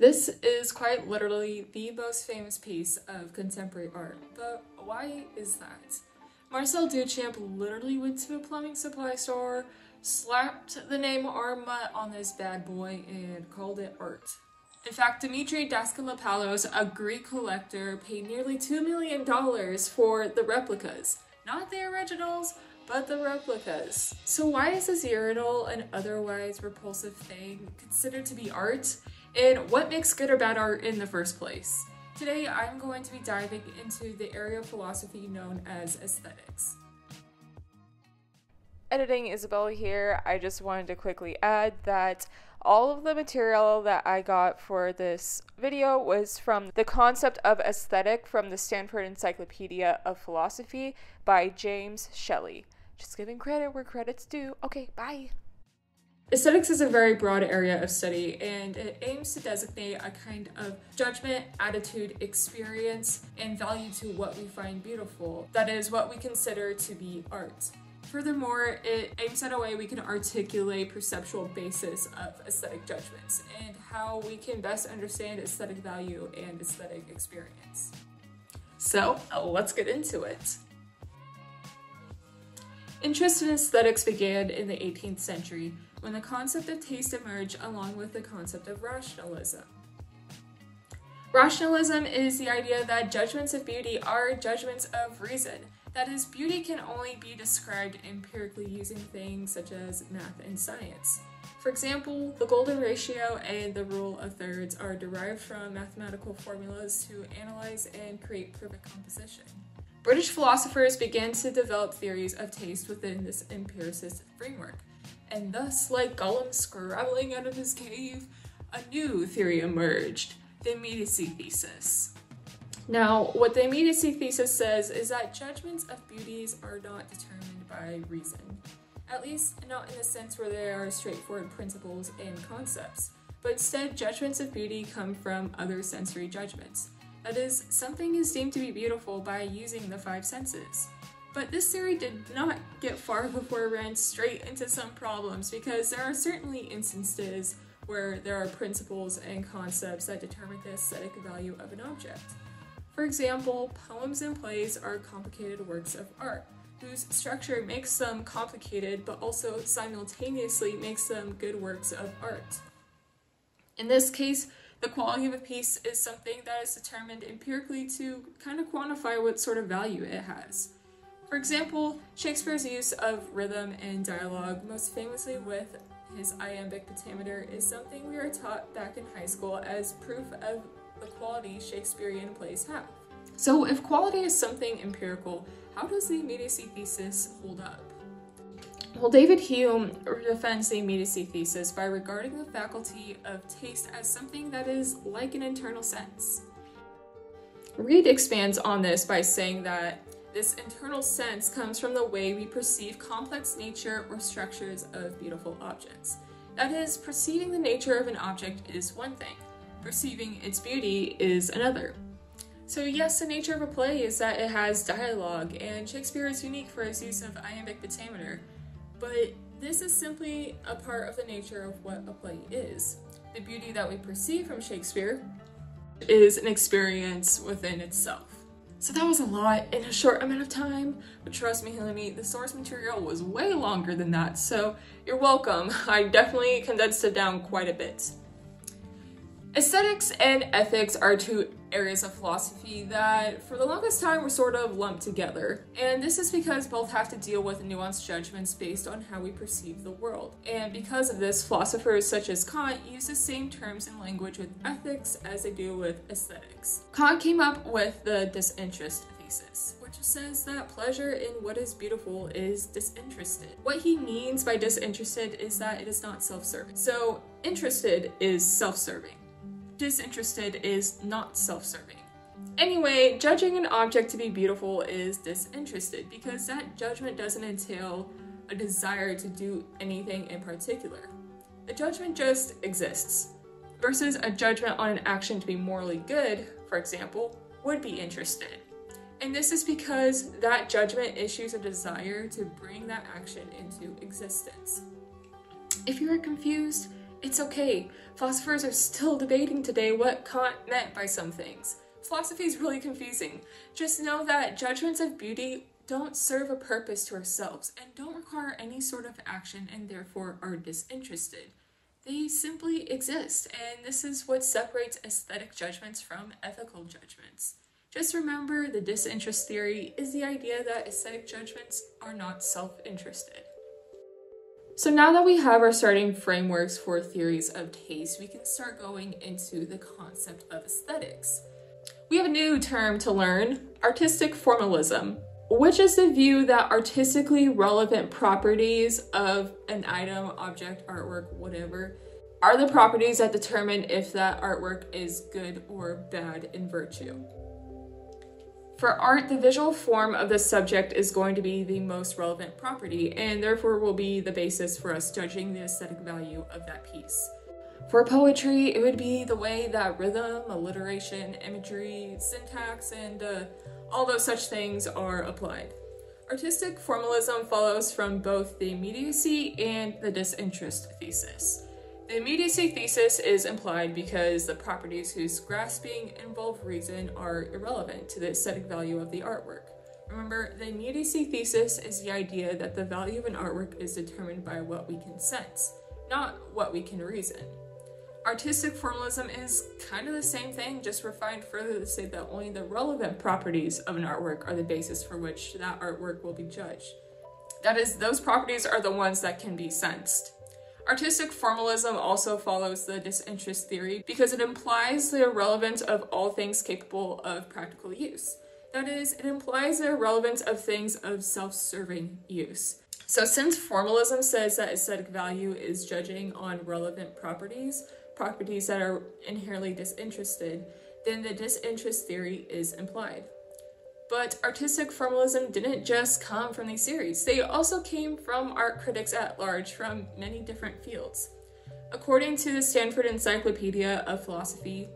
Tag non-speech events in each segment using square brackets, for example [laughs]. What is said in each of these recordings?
This is quite literally the most famous piece of contemporary art, but why is that? Marcel Duchamp literally went to a plumbing supply store, slapped the name R. Mutt on this bad boy, and called it art. In fact, Dimitri Daskalopoulos, a Greek collector, paid nearly $2 million for the replicas. Not the originals, but the replicas. So why is this urinal an otherwise repulsive thing considered to be art? And what makes good or bad art in the first place? Today I'm going to be diving into the area of philosophy known as aesthetics. Editing Isabelle here. I just wanted to quickly add that all of the material that I got for this video was from The Concept of Aesthetic from the Stanford Encyclopedia of Philosophy by James Shelley. Just giving credit where credit's due. Okay, bye. Aesthetics is a very broad area of study and it aims to designate a kind of judgment, attitude, experience, and value to what we find beautiful. That is what we consider to be art. Furthermore, it aims at a way we can articulate perceptual basis of aesthetic judgments and how we can best understand aesthetic value and aesthetic experience. So, let's get into it. Interest in aesthetics began in the 18th century when the concept of taste emerged along with the concept of rationalism. Rationalism is the idea that judgments of beauty are judgments of reason. That is, beauty can only be described empirically using things such as math and science. For example, the golden ratio and the rule of thirds are derived from mathematical formulas to analyze and create perfect composition. British philosophers began to develop theories of taste within this empiricist framework and thus, like Gollum scrabbling out of his cave, a new theory emerged the immediacy thesis. Now, what the immediacy thesis says is that judgments of beauties are not determined by reason, at least not in the sense where they are straightforward principles and concepts, but instead, judgments of beauty come from other sensory judgments. That is, something is deemed to be beautiful by using the five senses. But this theory did not get far before it ran straight into some problems because there are certainly instances where there are principles and concepts that determine the aesthetic value of an object. For example, poems and plays are complicated works of art, whose structure makes them complicated but also simultaneously makes them good works of art. In this case, the quality of a piece is something that is determined empirically to kind of quantify what sort of value it has. For example, Shakespeare's use of rhythm and dialogue, most famously with his iambic pentameter, is something we are taught back in high school as proof of the quality Shakespearean plays have. So, if quality is something empirical, how does the immediacy thesis hold up? Well, David Hume defends the immediacy thesis by regarding the faculty of taste as something that is like an internal sense. Reid expands on this by saying that this internal sense comes from the way we perceive complex nature or structures of beautiful objects. That is, perceiving the nature of an object is one thing, perceiving its beauty is another. So, yes, the nature of a play is that it has dialogue, and Shakespeare is unique for his use of iambic pentameter, but this is simply a part of the nature of what a play is. The beauty that we perceive from Shakespeare is an experience within itself. So that was a lot in a short amount of time, but trust me, Hilary, the source material was way longer than that, so you're welcome. [laughs] I definitely condensed it down quite a bit. Aesthetics and ethics are two areas of philosophy that, for the longest time, were sort of lumped together. And this is because both have to deal with nuanced judgments based on how we perceive the world. And because of this, philosophers such as Kant use the same terms and language with ethics as they do with aesthetics. Kant came up with the disinterest thesis, which says that pleasure in what is beautiful is disinterested. What he means by disinterested is that it is not self serving. So, interested is self serving disinterested is not self-serving. Anyway, judging an object to be beautiful is disinterested because that judgment doesn't entail a desire to do anything in particular. The judgment just exists, versus a judgment on an action to be morally good, for example, would be interested. And this is because that judgment issues a desire to bring that action into existence. If you are confused, It's okay. Philosophers are still debating today what Kant meant by some things. Philosophy is really confusing. Just know that judgments of beauty don't serve a purpose to ourselves and don't require any sort of action and therefore are disinterested. They simply exist, and this is what separates aesthetic judgments from ethical judgments. Just remember the disinterest theory is the idea that aesthetic judgments are not self interested. So now that we have our starting frameworks for theories of taste, we can start going into the concept of aesthetics. We have a new term to learn artistic formalism, which is the view that artistically relevant properties of an item, object, artwork, whatever, are the properties that determine if that artwork is good or bad in virtue. For art, the visual form of the subject is going to be the most relevant property, and therefore will be the basis for us judging the aesthetic value of that piece. For poetry, it would be the way that rhythm, alliteration, imagery, syntax, and uh, all those such things are applied. Artistic formalism follows from both the immediacy and the disinterest thesis. The immediacy thesis is implied because the properties whose grasping involve reason are irrelevant to the aesthetic value of the artwork. Remember, the immediacy thesis is the idea that the value of an artwork is determined by what we can sense, not what we can reason. Artistic formalism is kind of the same thing, just refined further to say that only the relevant properties of an artwork are the basis for which that artwork will be judged. That is, those properties are the ones that can be sensed. Artistic formalism also follows the disinterest theory because it implies the irrelevance of all things capable of practical use. That is, it implies the irrelevance of things of self serving use. So, since formalism says that aesthetic value is judging on relevant properties, properties that are inherently disinterested, then the disinterest theory is implied. But artistic formalism didn't just come from these series, they also came from art critics at large from many different fields. According to the Stanford Encyclopedia of Philosophy,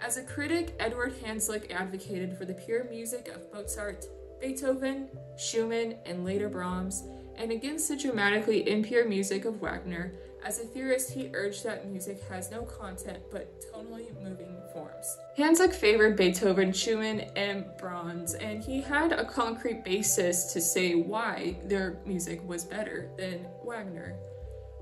as a critic, Edward Hanslick advocated for the pure music of Mozart, Beethoven, Schumann, and later Brahms, and against the dramatically impure music of Wagner. As a theorist, he urged that music has no content but tonally moving forms. Hanslick favored Beethoven, Schumann, and Brahms, and he had a concrete basis to say why their music was better than Wagner.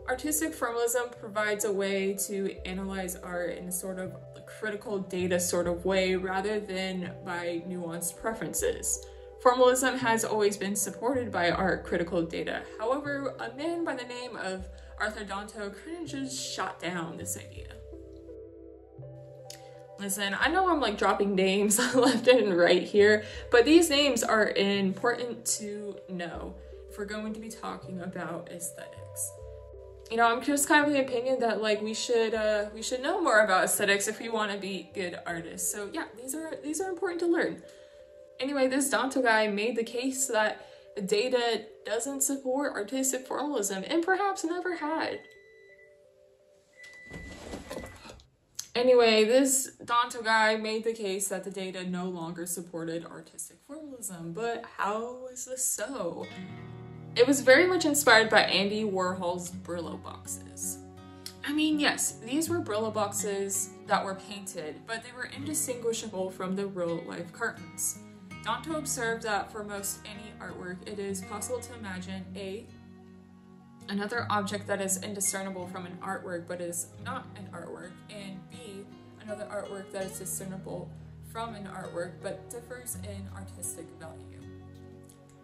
Artistic formalism provides a way to analyze art in a sort of critical data sort of way rather than by nuanced preferences. Formalism has always been supported by art critical data. However, a man by the name of Arthur Danto kind of just shot down this idea. Listen, I know I'm like dropping names [laughs] left and right here, but these names are important to know if we're going to be talking about aesthetics. You know, I'm just kind of the opinion that like we should uh, we should know more about aesthetics if we want to be good artists. So yeah, these are these are important to learn. Anyway, this Danto guy made the case that the data doesn't support artistic formalism and perhaps never had. Anyway, this Danto guy made the case that the data no longer supported artistic formalism, but how is this so? It was very much inspired by Andy Warhol's Brillo boxes. I mean, yes, these were Brillo boxes that were painted, but they were indistinguishable from the real life cartons. Danto observed that for most any artwork, it is possible to imagine A. Another object that is indiscernible from an artwork but is not an artwork, and B. Another artwork that is discernible from an artwork but differs in artistic value.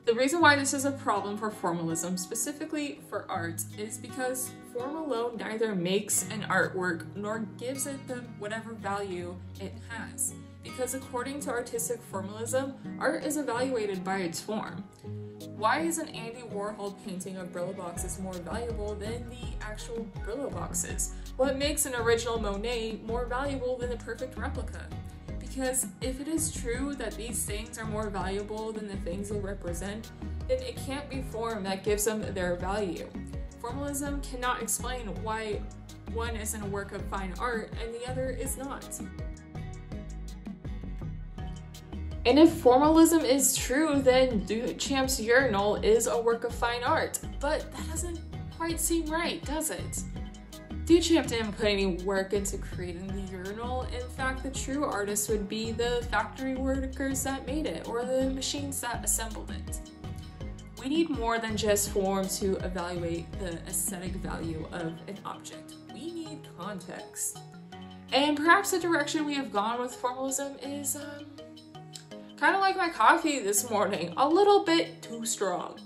The reason why this is a problem for formalism, specifically for art, is because form alone neither makes an artwork nor gives it the whatever value it has because according to artistic formalism, art is evaluated by its form. Why is an Andy Warhol painting of Brillo boxes more valuable than the actual Brillo boxes? What makes an original Monet more valuable than a perfect replica? Because if it is true that these things are more valuable than the things they represent, then it can't be form that gives them their value. Formalism cannot explain why one is in a work of fine art and the other is not. And if formalism is true, then Duchamp's urinal is a work of fine art. But that doesn't quite seem right, does it? Duchamp didn't put any work into creating the urinal. In fact, the true artist would be the factory workers that made it or the machines that assembled it. We need more than just form to evaluate the aesthetic value of an object. We need context. And perhaps the direction we have gone with formalism is um, kind of like my coffee this morning, a little bit too strong.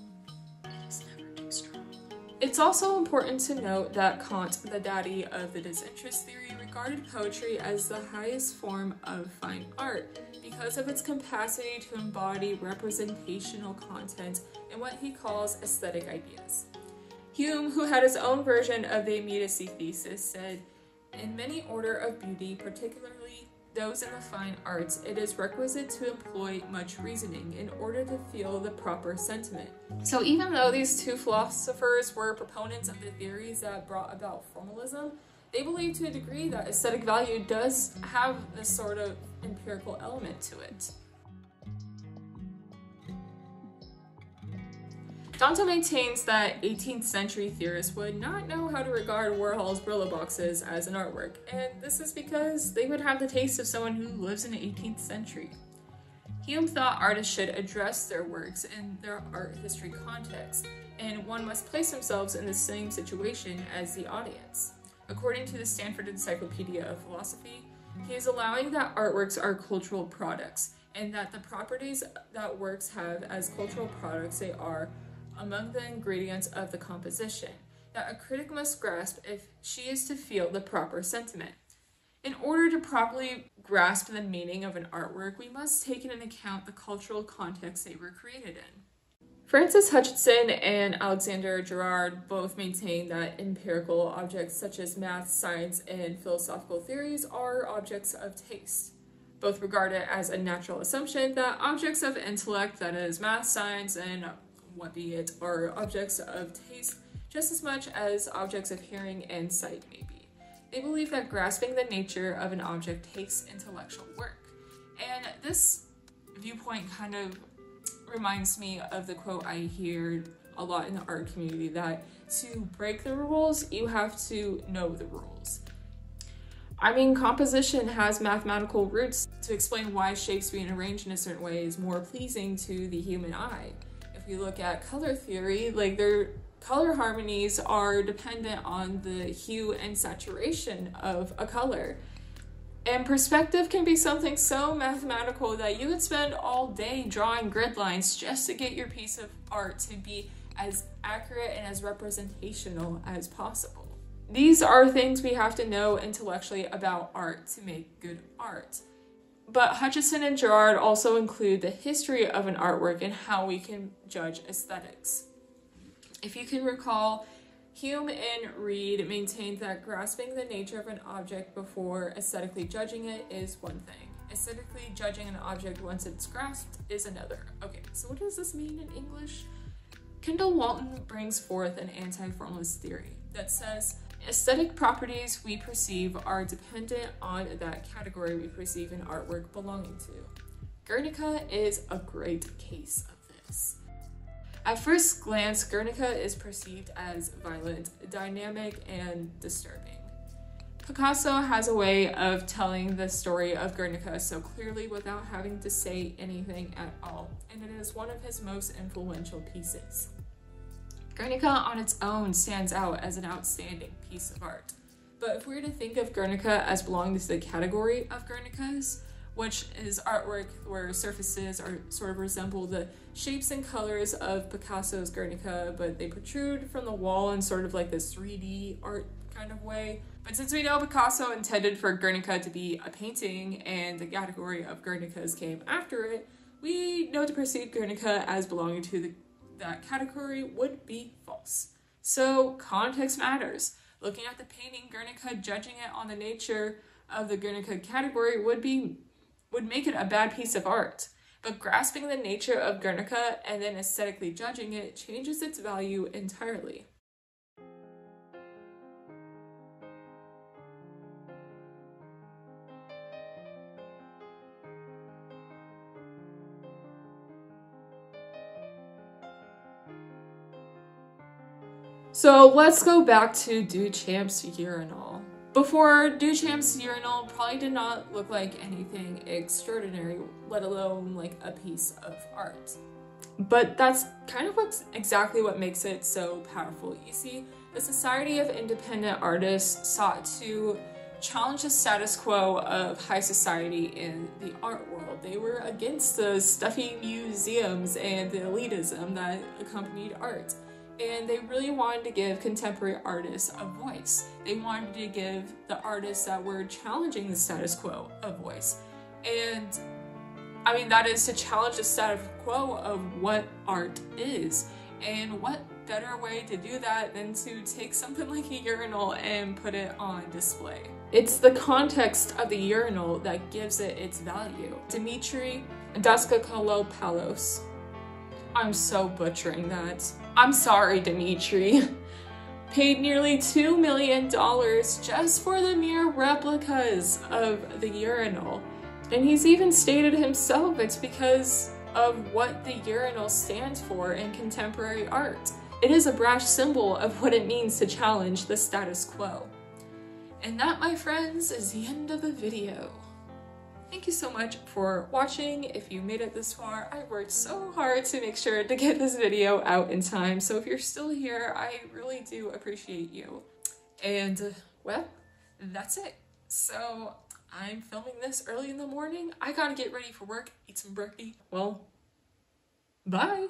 It's also important to note that Kant, the daddy of the disinterest theory, regarded poetry as the highest form of fine art because of its capacity to embody representational content in what he calls aesthetic ideas. Hume, who had his own version of the immediacy thesis, said, In many order of beauty, particularly those in the fine arts, it is requisite to employ much reasoning in order to feel the proper sentiment. So, even though these two philosophers were proponents of the theories that brought about formalism, they believe to a degree that aesthetic value does have this sort of empirical element to it. Danto maintains that 18th century theorists would not know how to regard Warhol's Brillo boxes as an artwork, and this is because they would have the taste of someone who lives in the 18th century. Hume thought artists should address their works in their art history context, and one must place themselves in the same situation as the audience. According to the Stanford Encyclopedia of Philosophy, he is allowing that artworks are cultural products, and that the properties that works have as cultural products they are among the ingredients of the composition that a critic must grasp if she is to feel the proper sentiment. In order to properly grasp the meaning of an artwork, we must take into account the cultural context they were created in. Francis Hutcheson and Alexander Gerard both maintain that empirical objects such as math, science, and philosophical theories are objects of taste. Both regard it as a natural assumption that objects of intellect, that is, math, science, and be it, are objects of taste just as much as objects of hearing and sight may be. They believe that grasping the nature of an object takes intellectual work. And this viewpoint kind of reminds me of the quote I hear a lot in the art community that to break the rules, you have to know the rules. I mean, composition has mathematical roots to explain why shapes being arranged in a certain way is more pleasing to the human eye you look at color theory, like their color harmonies are dependent on the hue and saturation of a color. And perspective can be something so mathematical that you could spend all day drawing grid lines just to get your piece of art to be as accurate and as representational as possible. These are things we have to know intellectually about art to make good art. But Hutcheson and Gerard also include the history of an artwork and how we can judge aesthetics. If you can recall, Hume and Reid maintained that grasping the nature of an object before aesthetically judging it is one thing. Aesthetically judging an object once it's grasped is another. Okay, so what does this mean in English? Kendall Walton brings forth an anti formalist theory that says Aesthetic properties we perceive are dependent on that category we perceive an artwork belonging to. Guernica is a great case of this. At first glance, Guernica is perceived as violent, dynamic, and disturbing. Picasso has a way of telling the story of Guernica so clearly without having to say anything at all, and it is one of his most influential pieces. Guernica on its own stands out as an outstanding piece of art. But if we were to think of Guernica as belonging to the category of Guernicas, which is artwork where surfaces are sort of resemble the shapes and colors of Picasso's Guernica, but they protrude from the wall in sort of like this 3D art kind of way. But since we know Picasso intended for Guernica to be a painting and the category of Guernicas came after it, we know to perceive Guernica as belonging to the that category would be false. So context matters. Looking at the painting Guernica, judging it on the nature of the Guernica category would be would make it a bad piece of art. But grasping the nature of Guernica and then aesthetically judging it changes its value entirely. So let's go back to Duchamp's urinal. Before, Duchamp's urinal probably did not look like anything extraordinary, let alone like a piece of art. But that's kind of what's exactly what makes it so powerful. You see, the Society of Independent Artists sought to challenge the status quo of high society in the art world. They were against the stuffy museums and the elitism that accompanied art. And they really wanted to give contemporary artists a voice. They wanted to give the artists that were challenging the status quo a voice. And I mean, that is to challenge the status quo of what art is. And what better way to do that than to take something like a urinal and put it on display? It's the context of the urinal that gives it its value. Dimitri Daskalopalos. I'm so butchering that. I'm sorry, Dimitri. Paid nearly $2 million just for the mere replicas of the urinal. And he's even stated himself it's because of what the urinal stands for in contemporary art. It is a brash symbol of what it means to challenge the status quo. And that, my friends, is the end of the video. Thank you so much for watching. If you made it this far, I worked so hard to make sure to get this video out in time. So if you're still here, I really do appreciate you. And, well, that's it. So I'm filming this early in the morning. I gotta get ready for work, eat some brekkie. Well, bye!